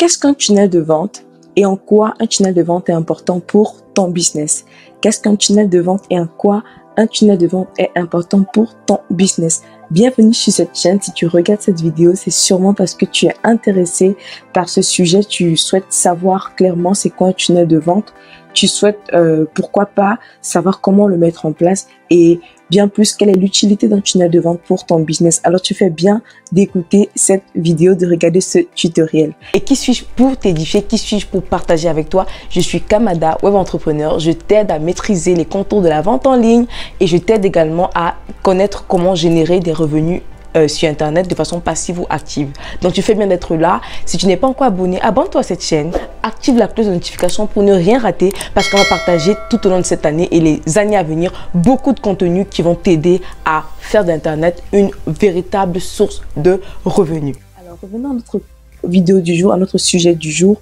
qu'est-ce qu'un tunnel de vente et en quoi un tunnel de vente est important pour ton business? Qu'est-ce qu'un tunnel de vente et en quoi un tunnel de vente est important pour ton business? Bienvenue sur cette chaîne. Si tu regardes cette vidéo, c'est sûrement parce que tu es intéressé par ce sujet. Tu souhaites savoir clairement c'est quoi un tunnel de vente. Tu souhaites, euh, pourquoi pas, savoir comment le mettre en place et bien plus quelle est l'utilité d'un tunnel de vente pour ton business. Alors tu fais bien d'écouter cette vidéo, de regarder ce tutoriel. Et qui suis-je pour t'édifier? Qui suis-je pour partager avec toi? Je suis Kamada, web entrepreneur. Je t'aide à maîtriser les contours de la vente en ligne et je t'aide également à connaître comment générer des revenus euh, sur Internet de façon passive ou active. Donc, tu fais bien d'être là. Si tu n'es pas encore abonné, abonne-toi à cette chaîne. Active la cloche de notification pour ne rien rater parce qu'on va partager tout au long de cette année et les années à venir beaucoup de contenus qui vont t'aider à faire d'Internet une véritable source de revenus. Alors, revenons à notre vidéo du jour, à notre sujet du jour.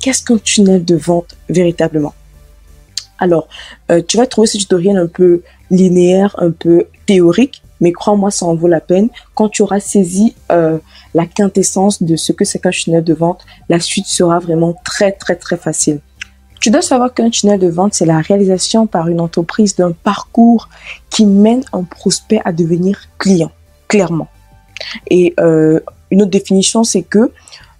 Qu'est-ce qu'un tunnel de vente véritablement? Alors, euh, tu vas trouver ce tutoriel un peu linéaire, un peu théorique, mais crois-moi, ça en vaut la peine. Quand tu auras saisi euh, la quintessence de ce que c'est qu'un tunnel de vente, la suite sera vraiment très, très, très facile. Tu dois savoir qu'un tunnel de vente, c'est la réalisation par une entreprise d'un parcours qui mène un prospect à devenir client, clairement. Et euh, une autre définition, c'est que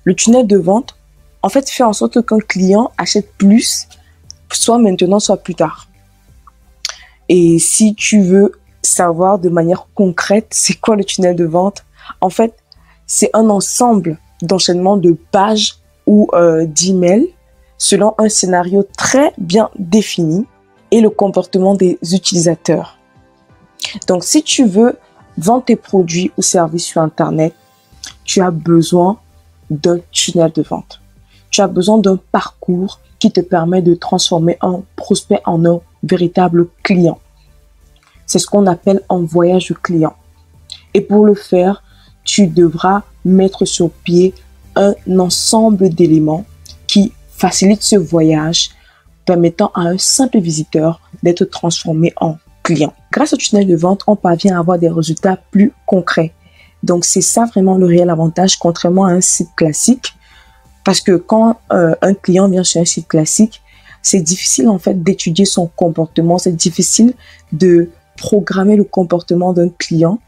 le tunnel de vente, en fait, fait en sorte qu'un client achète plus, soit maintenant, soit plus tard. Et si tu veux savoir de manière concrète c'est quoi le tunnel de vente, en fait, c'est un ensemble d'enchaînements de pages ou euh, d'emails selon un scénario très bien défini et le comportement des utilisateurs. Donc, si tu veux vendre tes produits ou services sur Internet, tu as besoin d'un tunnel de vente. Tu as besoin d'un parcours qui te permet de transformer un prospect en un véritable client. C'est ce qu'on appelle un voyage client. Et pour le faire, tu devras mettre sur pied un ensemble d'éléments qui facilitent ce voyage, permettant à un simple visiteur d'être transformé en client. Grâce au tunnel de vente, on parvient à avoir des résultats plus concrets. Donc c'est ça vraiment le réel avantage, contrairement à un site classique. Parce que quand euh, un client vient sur un site classique, c'est difficile en fait d'étudier son comportement, c'est difficile de programmer le comportement d'un client.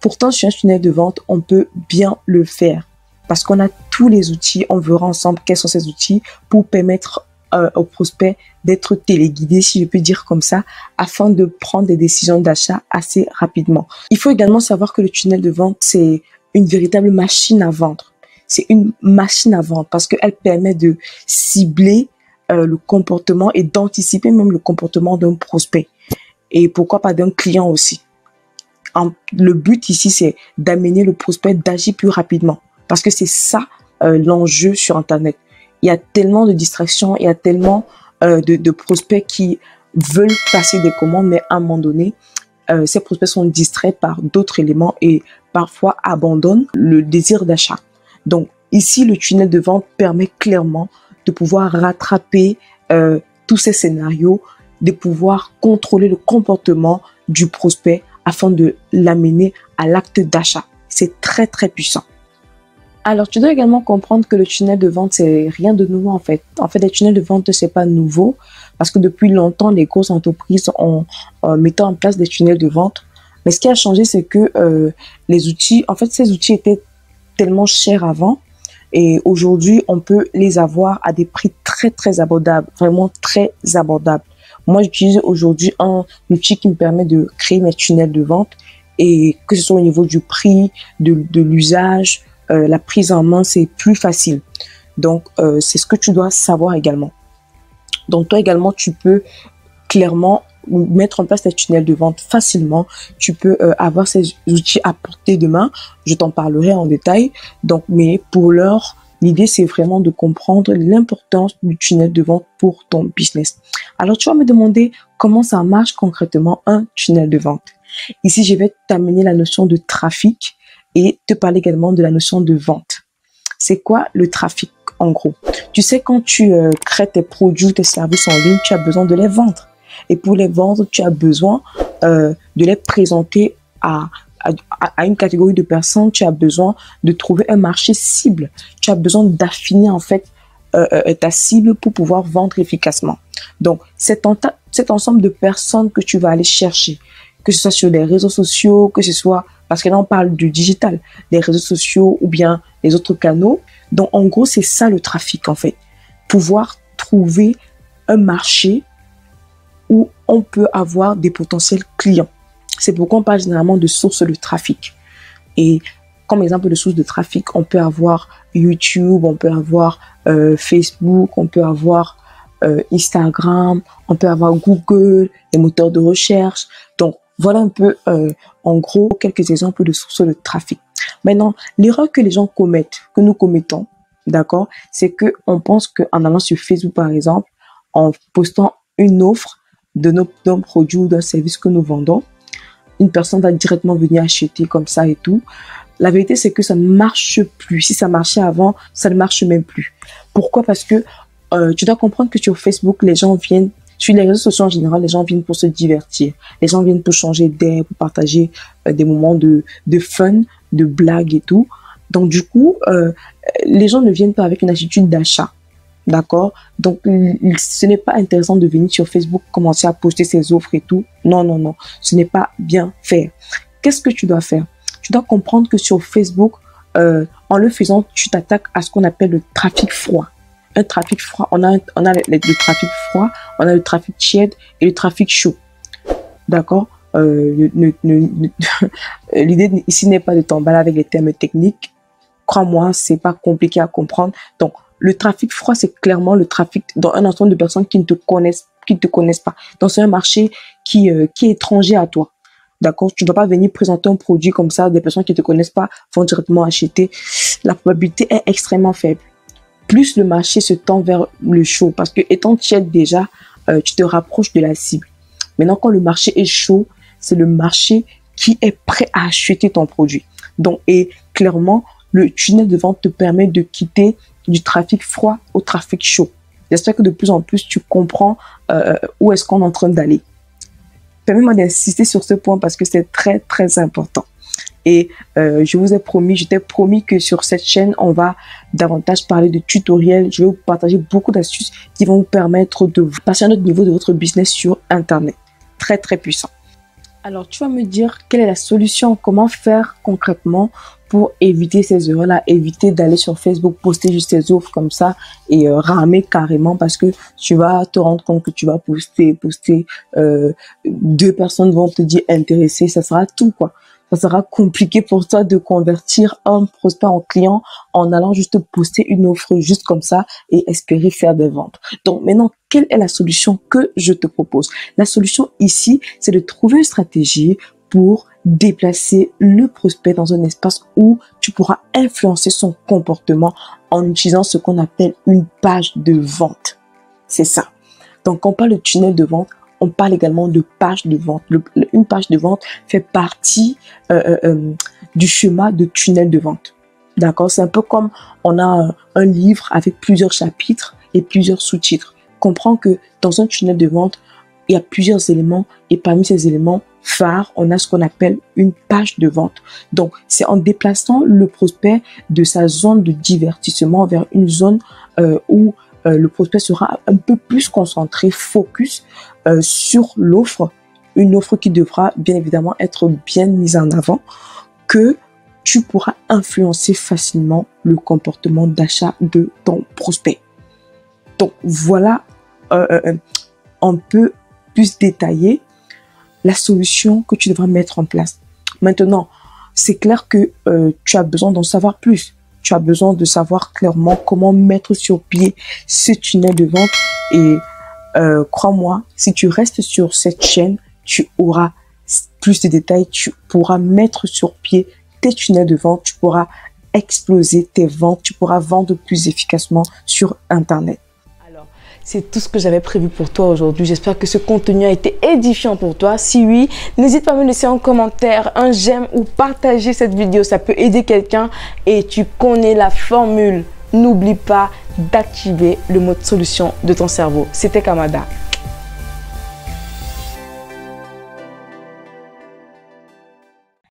Pourtant, sur un tunnel de vente, on peut bien le faire parce qu'on a tous les outils. On verra ensemble quels sont ces outils pour permettre euh, au prospect d'être téléguidé, si je peux dire comme ça, afin de prendre des décisions d'achat assez rapidement. Il faut également savoir que le tunnel de vente, c'est une véritable machine à vendre. C'est une machine à vendre parce qu'elle permet de cibler euh, le comportement et d'anticiper même le comportement d'un prospect et pourquoi pas d'un client aussi. le but ici, c'est d'amener le prospect d'agir plus rapidement parce que c'est ça euh, l'enjeu sur Internet. Il y a tellement de distractions, il y a tellement euh, de, prospects qui veulent passer des commandes, mais à un moment donné, euh, ces prospects sont distraits par d'autres éléments et parfois abandonnent le désir d'achat. Donc ici, le tunnel de vente permet clairement de pouvoir rattraper tous ces scénarios de pouvoir contrôler le comportement du prospect afin de l'amener à l'acte d'achat. C'est très très puissant. Alors, tu dois également comprendre que le tunnel de vente, c'est rien de nouveau en fait. En fait, les tunnels de vente, c'est pas nouveau parce que depuis longtemps, les grosses entreprises ont mis en place des tunnels de vente. Mais ce qui a changé, c'est que euh, les outils, en fait, ces outils étaient tellement chers avant et aujourd'hui, on peut les avoir à des prix très très abordables, vraiment très abordables. Moi, j'utilise aujourd'hui un outil qui me permet de créer mes tunnels de vente et que ce soit au niveau du prix, de, l'usage, euh, la prise en main, c'est plus facile. Donc, euh, c'est ce que tu dois savoir également. Donc, toi également, tu peux clairement mettre en place tes tunnels de vente facilement. Tu peux euh, avoir ces outils à portée de main. Je t'en parlerai en détail. Donc, mais pour l'heure, L'idée, c'est vraiment de comprendre l'importance du tunnel de vente pour ton business. Alors, tu vas me demander comment ça marche concrètement un tunnel de vente. Ici, je vais t'amener la notion de trafic et te parler également de la notion de vente. C'est quoi le trafic en gros? Tu sais, quand tu euh, crées tes produits, tes services en ligne, tu as besoin de les vendre. Et pour les vendre, tu as besoin euh, de les présenter à à, une catégorie de personnes, tu as besoin de trouver un marché cible. Tu as besoin d'affiner en fait euh, euh, ta cible pour pouvoir vendre efficacement. Donc, cet, cet ensemble de personnes que tu vas aller chercher, que ce soit sur les réseaux sociaux, que ce soit, parce que là on parle du digital, les réseaux sociaux ou bien les autres canaux. Donc, en gros, c'est ça le trafic en fait. Pouvoir trouver un marché où on peut avoir des potentiels clients. C'est pourquoi on parle généralement de sources de trafic. Et comme exemple de source de trafic, on peut avoir YouTube, on peut avoir euh, Facebook, on peut avoir euh, Instagram, on peut avoir Google, les moteurs de recherche. Donc voilà un peu euh, en gros quelques exemples de sources de trafic. Maintenant, l'erreur que les gens commettent, que nous commettons, d'accord, c'est que on pense qu'en allant sur Facebook par exemple, en postant une offre, de nos, d'un produit ou d'un service que nous vendons, une personne va directement venir acheter comme ça et tout. La vérité, c'est que ça ne marche plus. Si ça marchait avant, ça ne marche même plus. Pourquoi? Parce que euh, tu dois comprendre que sur Facebook, les gens viennent, sur les réseaux sociaux en général, les gens viennent pour se divertir. Les gens viennent pour changer d'air, pour partager euh, des moments de, fun, de blagues et tout. Donc du coup, euh, les gens ne viennent pas avec une attitude d'achat. D'accord? Donc, ce n'est pas intéressant de venir sur Facebook, commencer à poster ses offres et tout. Non, non, non. Ce n'est pas bien fait. Qu'est-ce que tu dois faire? Tu dois comprendre que sur Facebook, euh, en le faisant, tu t'attaques à ce qu'on appelle le trafic froid. Un trafic froid, on a, on a le, trafic froid, on a le trafic tiède et le trafic chaud. D'accord? Euh, L'idée ici n'est pas de t'emballer avec les termes techniques. Crois-moi, c'est pas compliqué à comprendre. Donc, le trafic froid, c'est clairement le trafic dans un ensemble de personnes qui ne te connaissent, qui te connaissent pas. Dans un marché qui, euh, qui est étranger à toi. D'accord? Tu ne dois pas venir présenter un produit comme ça, des personnes qui ne te connaissent pas vont directement acheter. La probabilité est extrêmement faible. Plus le marché se tend vers le chaud, parce que étant tiède déjà, euh, tu te rapproches de la cible. Maintenant, quand le marché est chaud, c'est le marché qui est prêt à acheter ton produit. Donc, et clairement, le tunnel de vente te permet de quitter du trafic froid au trafic chaud. J'espère que de plus en plus tu comprends euh, où est-ce qu'on est en train d'aller. Permets-moi d'insister sur ce point parce que c'est très très important. Et euh, je vous ai promis, je t'ai promis que sur cette chaîne, on va davantage parler de tutoriels. Je vais vous partager beaucoup d'astuces qui vont vous permettre de passer à un autre niveau de votre business sur Internet. Très très puissant. Alors, tu vas me dire quelle est la solution, comment faire concrètement pour éviter ces erreurs-là, éviter d'aller sur Facebook, poster juste tes offres comme ça et euh, ramer carrément parce que tu vas te rendre compte que tu vas poster, poster, euh, deux personnes vont te dire intéressé, ça sera tout quoi ça sera compliqué pour toi de convertir un prospect en client en allant juste poster une offre juste comme ça et espérer faire des ventes. Donc maintenant, quelle est la solution que je te propose? La solution ici, c'est de trouver une stratégie pour déplacer le prospect dans un espace où tu pourras influencer son comportement en utilisant ce qu'on appelle une page de vente. C'est ça. Donc, quand on parle de tunnel de vente, on parle également de page de vente. une page de vente fait partie euh, euh, euh, du schéma de tunnel de vente. D'accord? C'est un peu comme on a un, livre avec plusieurs chapitres et plusieurs sous-titres. Comprends que dans un tunnel de vente, il y a plusieurs éléments et parmi ces éléments phares, on a ce qu'on appelle une page de vente. Donc, c'est en déplaçant le prospect de sa zone de divertissement vers une zone où euh, le prospect sera un peu plus concentré, focus euh, sur l'offre, une offre qui devra bien évidemment être bien mise en avant, que tu pourras influencer facilement le comportement d'achat de ton prospect. Donc voilà euh, un peu plus détaillé la solution que tu devras mettre en place. Maintenant, c'est clair que tu as besoin d'en savoir plus tu as besoin de savoir clairement comment mettre sur pied ce tunnel de vente. Et euh, crois-moi, si tu restes sur cette chaîne, tu auras plus de détails, tu pourras mettre sur pied tes tunnels de vente, tu pourras exploser tes ventes, tu pourras vendre plus efficacement sur Internet. C'est tout ce que j'avais prévu pour toi aujourd'hui. J'espère que ce contenu a été édifiant pour toi. Si oui, n'hésite pas à me laisser un commentaire, un j'aime ou partager cette vidéo. Ça peut aider quelqu'un et tu connais la formule. N'oublie pas d'activer le mode solution de ton cerveau. C'était Kamada.